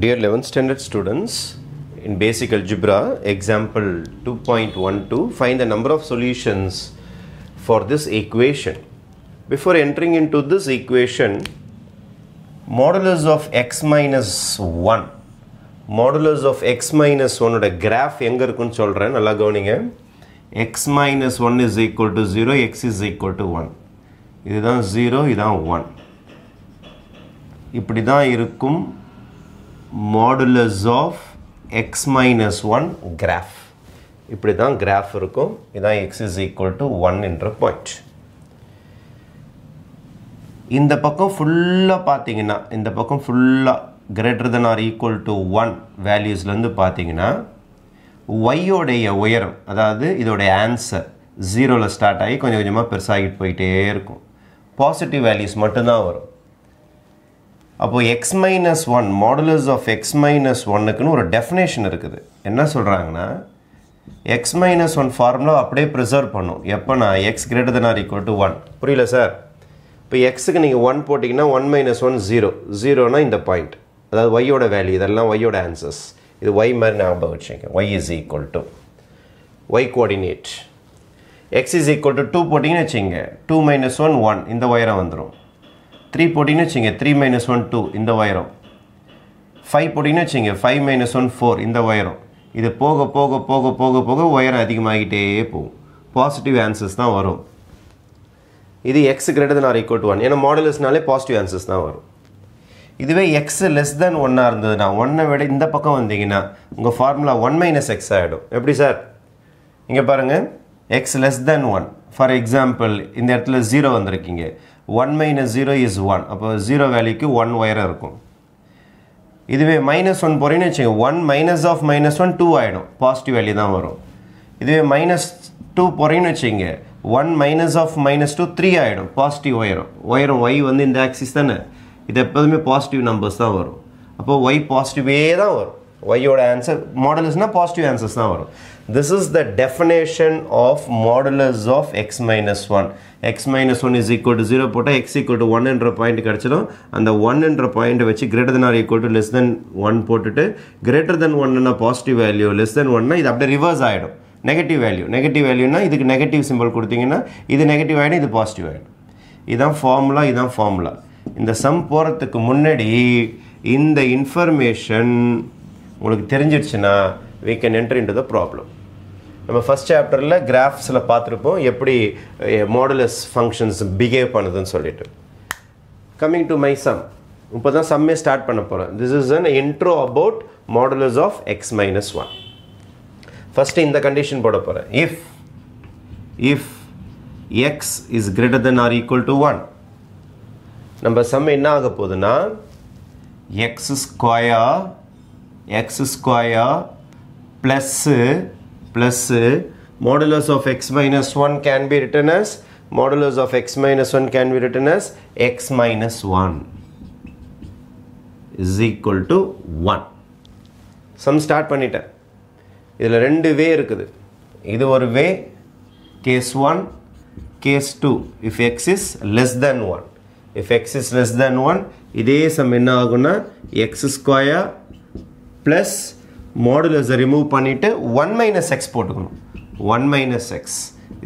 Dear 11th standard students, in basic algebra, example 2.12, find the number of solutions for this equation. Before entering into this equation, modulus of x minus 1 modulus of x minus 1 ஓட graph எங்க இருக்குன்னு சொல்கிறேன் நல்லா கவனிங்க x minus 1 is equal to 0 x is equal to 1 இதுதான் 0 இதுதான் 1 இப்படி தான் இருக்கும் modulus of x minus one graph இப்படி தான் கிராஃப் இருக்கும். இதான் x is equal to one என்ற பாயிண்ட் இந்த பக்கம் ஃபுல்லாக பார்த்தீங்கன்னா இந்த பக்கம் ஃபுல்லாக greater than or equal to one வேல்யூஸ்லேருந்து பார்த்தீங்கன்னா ஒய்யோடைய உயரம் அதாவது இதோடைய ஆன்சர் ஜீரோவில் ஸ்டார்ட் ஆகி கொஞ்சம் கொஞ்சமாக பெருசாகிட்டு போயிட்டே இருக்கும். பாசிட்டிவ் வேல்யூஸ் மட்டும்தான் வரும். அப்போது x minus one modulus of x minus ஒன்னுக்குன்னு ஒரு டெஃபினேஷன் இருக்குது. என்ன சொல்கிறாங்கன்னா எக்ஸ் மைனஸ் ஒன் ஃபார்முலா அப்படியே ப்ரிசர்வ் பண்ணும். எப்போனா x greater than or equal to one புரியல சார் இப்போ எக்ஸுக்கு நீங்கள் ஒன் போட்டிங்கன்னா ஒன் மைனஸ் ஒன் ஜீரோ ஜீரோனா இந்த பாயிண்ட் அதாவது ஒய்யோட வேல்யூ இதெல்லாம் ஒய்யோட ஆன்சர்ஸ் இது ஒய் மாதிரி ஞாபகம் வச்சுங்க y is equal to y coordinate x is equal to two போட்டிங்கன்னு வச்சுங்க டூ மைனஸ் ஒன் ஒன் இந்த ஒயரம் வந்துடும் த்ரீ போட்டிங்கன்னு வச்சுங்க த்ரீ மைனஸ் ஒன் டூ இந்த ஒயரும் ஃபைவ் போட்டிங்கன்னு வச்சுங்க ஃபைவ் மைனஸ் ஒன் ஃபோர் இந்த ஒயரும் இது போக போக போக போக போக ஒயரம் அதிகமாகிட்டே போகும். பாசிட்டிவ் ஆன்சர்ஸ் தான் வரும். இது x greater than or equal to one ஏன்னா மாடலஸ்னாலே பாசிட்டிவ் ஆன்சர்ஸ் தான் வரும். இதுவே எக்ஸ் லெஸ் தென் ஒன்னாக இருந்ததுன்னா ஒன்னை விட இந்த பக்கம் வந்தீங்கன்னா உங்கள் ஃபார்முலா ஒன் மைனஸ் எக்ஸ் ஆகிடும் எப்படி சார்? இங்கே பாருங்கள் x less than one for example இந்த இடத்துல ஜீரோ வந்திருக்கீங்க. One minus zero is one அப்போ ஜீரோ வேல்யூக்கு ஒன் ஒயராக இருக்கும். இதுவே மைனஸ் ஒன் போகிறீங்கன்னு வச்சுங்க one minus of minus one two ஆகிடும் பாசிட்டிவ் வேல்யூ தான் வரும். இதுவே மைனஸ் டூ போகிறீங்கன்னு வச்சுங்க one minus of minus two three ஆகிடும் பாசிட்டிவ் ஒயரும் ஒயரும் ஒய் வந்து இந்த ஆக்சிஸ் தானே? இது எப்போதுமே பாசிட்டிவ் நம்பர்ஸ் தான் வரும். அப்போது ஒய் பாசிட்டிவே தான் வரும். ஒய்யோட ஆன்சர் மாடலஸ்னால் பாசிட்டிவ் ஆன்சர்ஸ் தான் வரும். This is the definition of modulus of x minus one x minus one is equal to zero போட்டால் எக்ஸ் ஈக்குவல் டு ஒன் என்ற பாயிண்ட் கிடச்சிடும். அந்த ஒன் என்ற பாயிண்ட்டை வச்சு greater than or equal to less than one போட்டுட்டு greater than ஒன்னா positive value less than ஒன்னா இது அப்படியே ரிவர்ஸ் ஆகிடும் நெகட்டிவ் வேல்யூ நெகட்டிவ் வேல்யூனா இதுக்கு நெகட்டிவ் சிம்பிள் கொடுத்தீங்கன்னா இது நெகட்டிவ் ஆகிடும் இது பாசிட்டிவ் ஆகிடும் இதுதான் ஃபார்முலா இதுதான் ஃபார்முலா இந்த சம் போகிறதுக்கு முன்னாடி இந்த இன்ஃபர்மேஷன் உங்களுக்கு தெரிஞ்சிடுச்சுன்னா we can enter into the problem நம்ம ஃபஸ்ட் சாப்டரில் கிராஃப்ஸில் பார்த்துருப்போம் எப்படி மாடுலஸ் ஃபங்க்ஷன்ஸ் பிஹேவ் பண்ணுதுன்னு சொல்லிட்டு. கம்மிங் டு மை சம் இப்போ தான் சம்மே ஸ்டார்ட் பண்ண போகிறேன் this is an intro about modulus of x minus one first இந்த கண்டிஷன் போட போகிறேன் if if x is greater than or equal to one நம்ம சம் என்ன ஆக போகுதுன்னா x square x square plus plus modulus of x minus 1 can be written as modulus of x minus 1 can be written as x minus 1 is equal to 1 sum start பண்ணிட்டேன். இதில் ரெண்டு way இருக்குது. இது ஒரு way case one case two if x is less than one if x is less than one இதே sum என்ன ஆகும்னா x square plus மாடுலஸை ரிமூவ் பண்ணிவிட்டு ஒன் மைனஸ் எக்ஸ் போட்டுக்கணும். One minus x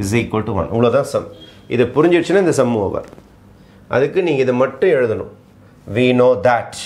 is equal to one இவ்வளோதான் sum இதை புரிஞ்சிடுச்சுன்னா இந்த சம் ஓவர் அதுக்கு நீங்கள் இதை மட்டும் எழுதணும். We know that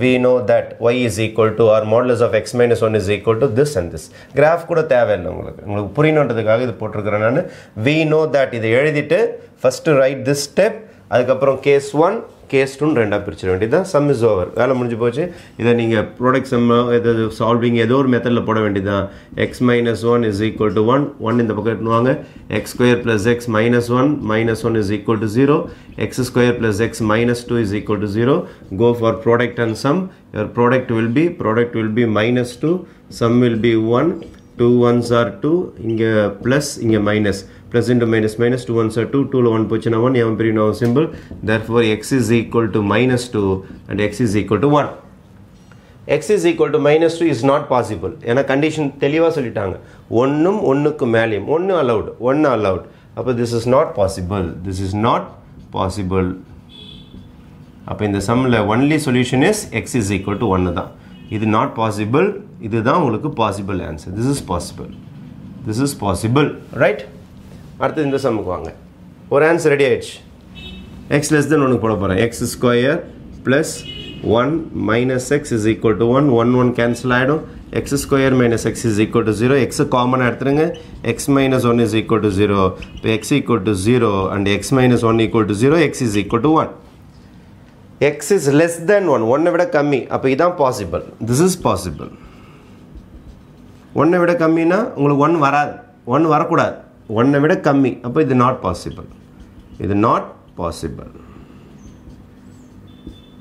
we know that y is equal to or modulus of x minus 1 is equal to this and this. Graph கூட தேவையில்லை உங்களுக்கு. உங்களுக்கு புரியணுன்றதுக்காக இது போட்டிருக்கிறேன் நான். We know that இதை எழுதிட்டு ஃபஸ்ட்டு ரைட் திஸ் ஸ்டெப் அதுக்கப்புறம் கேஸ் ஒன் கேஸ் டூன்னு ரெண்டாக பிரிச்சிட வேண்டியது சம் இஸ் ஓவர் வேலை முடிஞ்சு போச்சு. இதை நீங்கள் ப்ராடக்ட் சம் எதாவது சால்விங் ஏதோ ஒரு மெத்தடில் போட வேண்டியதுதான் x minus one is equal to one one இந்த பக்கம் எட்டுவாங்க x square plus x minus one minus one is equal to zero x square plus x minus two is equal to zero go for product and sum your product will be product will be minus two sum will be one two ones or two இங்கே plus இங்கே minus plus into minus minus 2 ones are 2 2 1 போச்சுனா 1 எவன் பிரிவு now symbol? Therefore x is equal to minus 2 and x is equal to 1 x is equal to minus 2 is not possible. ஏன்னா condition தெளிவாக சொல்லிட்டாங்க. ஒன்றும் ஒன்றுக்கு மேலேயும் ஒன்று அலவுட் ஒன்று அலவுட் அப்போ this is not possible this is not possible அப்போ இந்த சம்மில் only solution is x is equal to ஒன்று தான். இது நாட் பாசிபிள் இதுதான் உங்களுக்கு possible answer this is possible this is possible right அடுத்து இந்த சம்முக்கு வாங்க. ஒரு ஆன்சர் ரெடி ஆயிடுச்சு. எக்ஸ் லெஸ் தென் ஒன்று போட போகிறேன் x square plus one minus x is equal to one one one cancel ஆகிடும் x square minus x is equal to zero x காமனாக எடுத்துருங்க. X minus one is equal to zero இப்போ x equal to zero and x minus one equal to zero x is equal to one x is less than one ஒன்னை விட கம்மி. அப்போ இதான் possible this is possible ஒன்றை விட கம்மினா உங்களுக்கு one வராது. ஒன் வரக்கூடாது. ஒன்றை விட கம்மி. அப்போ இது நாட் பாசிபிள் இது நாட் பாசிபிள்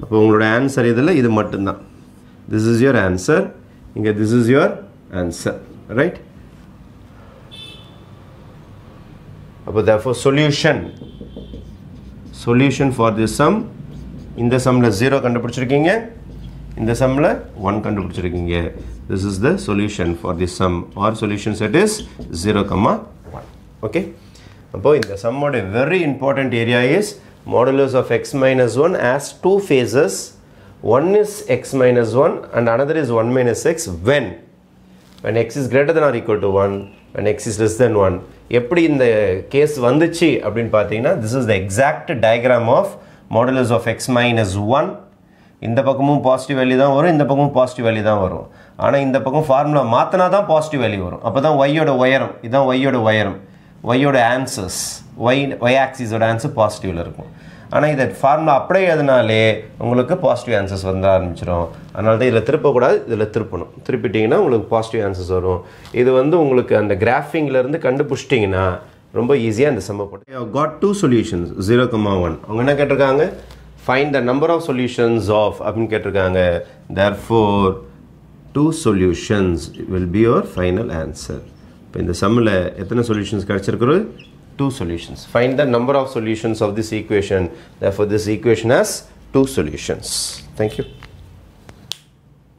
அப்போ உங்களோட ஆன்சர் இதில் இது மட்டும்தான். திஸ் இஸ் யுவர் ஆன்சர் இங்கே this is your answer right அப்போ therefore solution solution for this sum இந்த சம்மில் ஜீரோ கண்டுபிடிச்சிருக்கீங்க. இந்த சம்மில் one கண்டுபிடிச்சிருக்கீங்க. This is the solution for the sum or solution set is zero comma one okay அப்போ இந்த சம்மோட very important area is modulus of x minus 1 has two phases. One is x minus 1 and another is 1 minus x when? When x is greater than or equal to 1 when x is less than 1 எப்படி இந்த case வந்துச்சு அப்படின்னு பார்த்தீங்கன்னா this is the exact diagram of modulus of x minus one இந்த பக்கமும் positive value தான் வரும் இந்த பக்கமும் பாசிட்டிவ் வேல்யூ தான் வரும். ஆனால் இந்த பக்கம் ஃபார்முலா மாற்றினா தான் பாசிட்டிவ் வேல்யூ வரும். அப்போ தான் ஒய்யோட உயரம் இதுதான் ஒய்யோட உயரம். ஒய்யோட ஆன்சர்ஸ் ஒய் ஒய் ஆக்சிஸோட ஆன்சர் பாசிட்டிவில் இருக்கும். ஆனால் இதை ஃபார்முலா அப்படியே எழுதினாலே உங்களுக்கு பாசிட்டிவ் ஆன்சர்ஸ் வந்து ஆரம்பிச்சிடும் அதனால தான் இதில் திருப்பக்கூடாது இதில் திருப்பணும். திருப்பிட்டிங்கன்னா உங்களுக்கு பாசிட்டிவ் ஆன்சர்ஸ் வரும். இது வந்து உங்களுக்கு அந்த கிராஃபிங்லேருந்து கண்டுபிடிச்சிட்டிங்கன்னா ரொம்ப ஈஸியாக இந்த சம்ம got two solutions zero comma one அவங்க என்ன கேட்டிருக்காங்க? Find the number of solutions of அப்படின்னு கேட்டிருக்காங்க therefore two solutions will be your final answer இப்போ இந்த சம்மில் எத்தனை solutions கிடச்சிருக்கிறது two solutions find the number of solutions of this equation therefore this equation has two solutions thank you